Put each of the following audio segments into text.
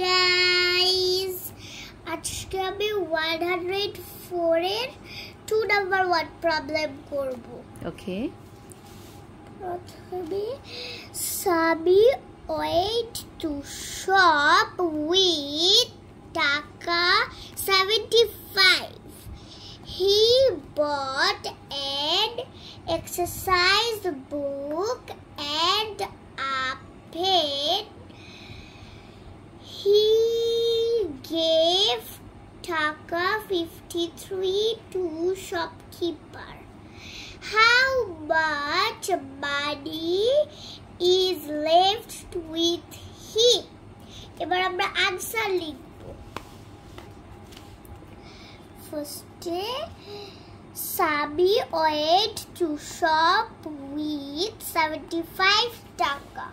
Guys আজকে আমি one hundred ফোরের টু নাম্বার ওয়ান প্রবলেম করব ওকে প্রথমে সাবি ওয়েট টু শপ উইথ টাকা seventy five He bought an exercise 53 to shopkeeper. How much money is left with him? এবার আমরা আনসার লিখব ফার্স্টে সাবি wait two shop with seventy five টাকা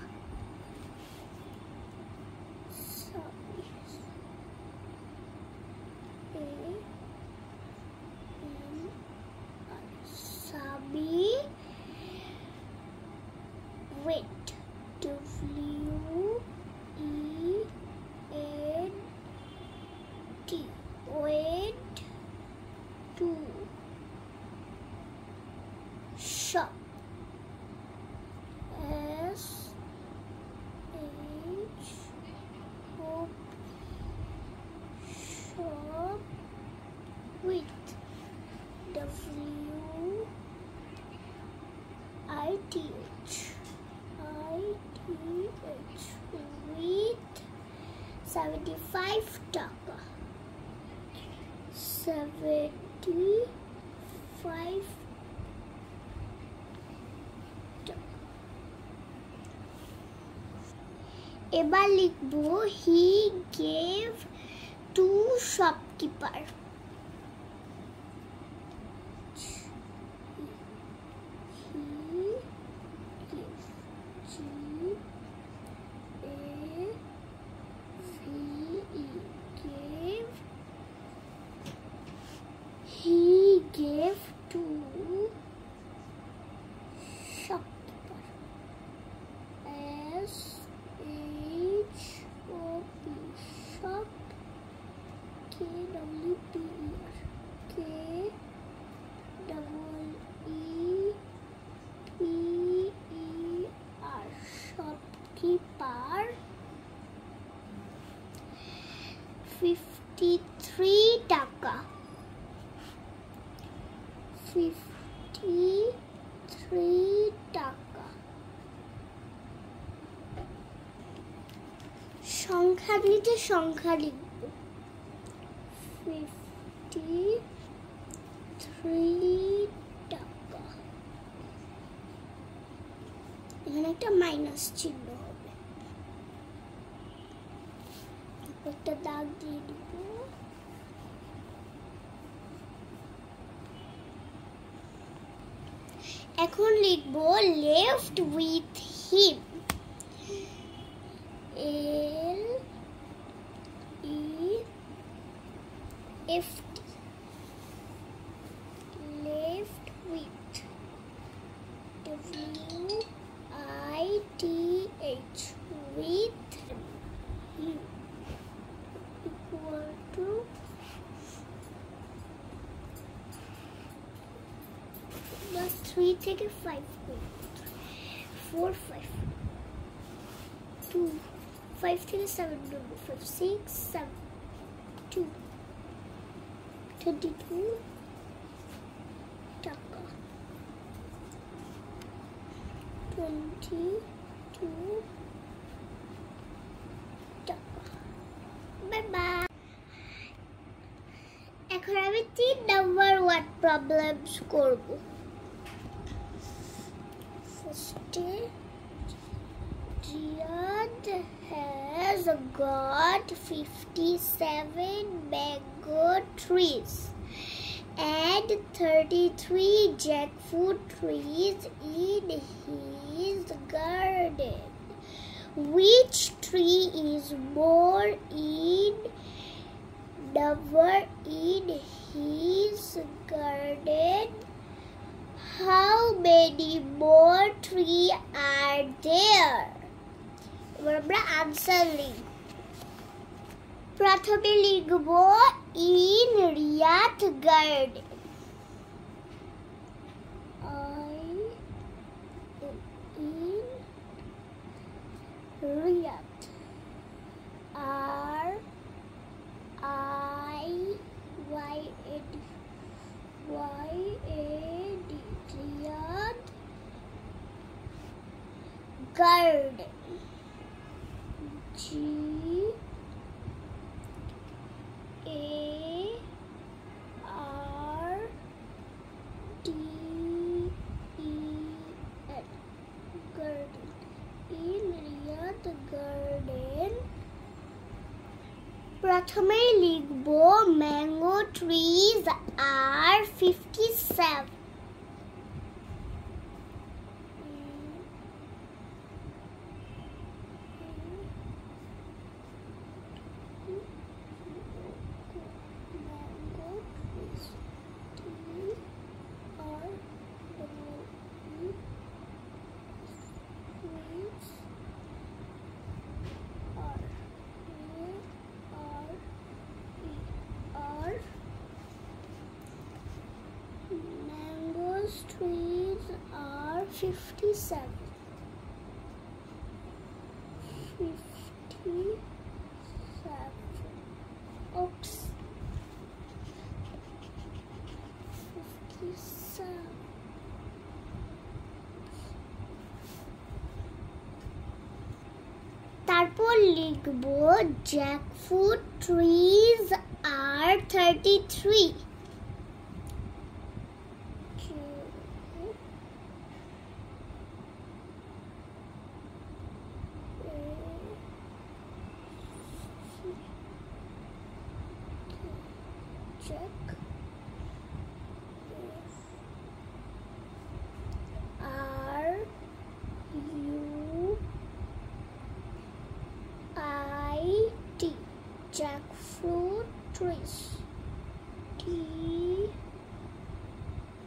75 taka 75 এবার লিখবো হি গেভ টু শপকিপার নিচে সংখ্যা লিখব ফিফটি থ্রি টাকা। এখানে একটা মাইনাস চিহ্ন হবে। একটা দাগ দিয়ে দিব। এখন লিখব left with him L if left with W I T H. With equal to the three thirty five four five. Two five three seven number five six seven two. 32 22 bye bye এখন আমি তিন নম্বর word problems করব has got 57 bags mango trees and 33 jackfruit trees in his garden. Which tree is more in number in his garden? How many more trees are there? এবার আমরা answer লিখব প্রথমে লিখব ইন রিয়াত প্রথমেই লিখব mango trees are fifty seven 57 57 oops 57 তারপর লিখব jackfruit trees R thirty three check. R U I T jackfruit trees. T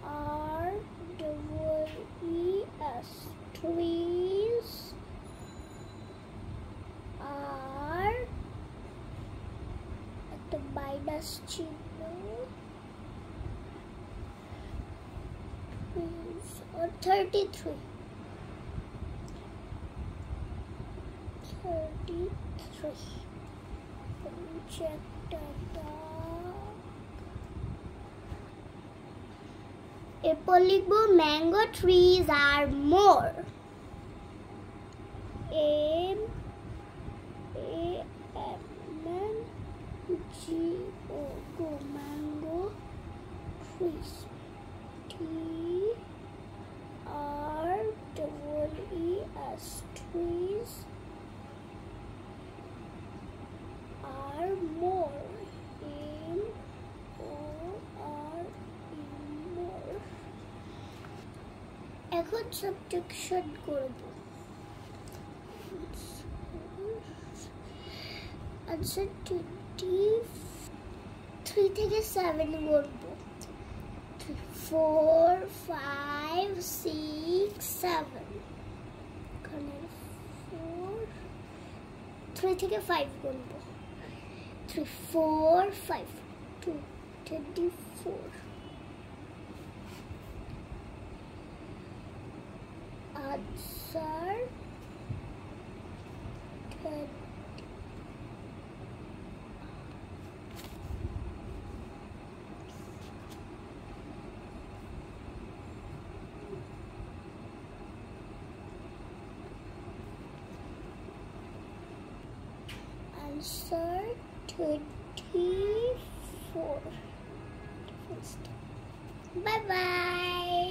R W E S trees are at the minus two. or 33 33 check the Apolligo mango trees are more M A M N G O go mango trees R double E S trees are more M O R E more এখন subjection করব answer twenty three থেকে seven করবো four five six seven এখানে four three থেকে five করবো three four five two twenty four answer Answer 24 bye bye